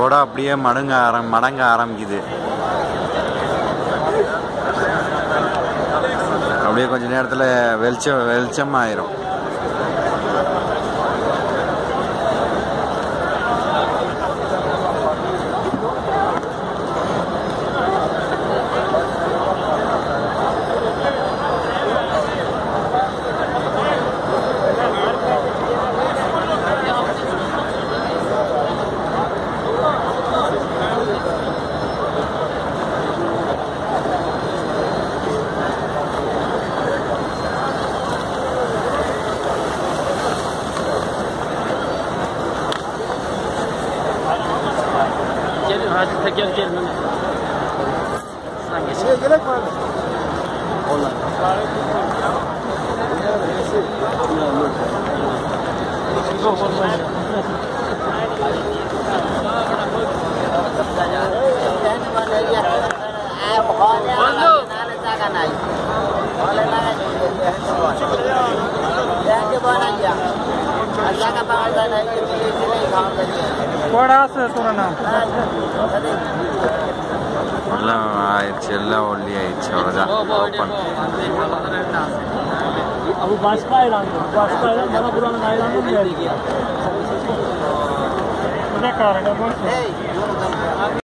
கொடை அப்படியே மடங்க ஆரம் மடங்க ஆரம்பிக்குது. அப்படியே கொஞ்ச நேரத்தில் வெளிச்சம் வெளிச்சமாயிரும். geliyor. Hacı teker gelmemiz lazım. Şuradan geçelim. Buraya gerek var mı? Onlar. Thank you. கோடா சொல்றேண்ணா எல்லாம் ஆயிடுச்சு எல்லாம் ஒல்லி ஆயிடுச்சு அவ்வளோதான் open kadar? Ne boş ver.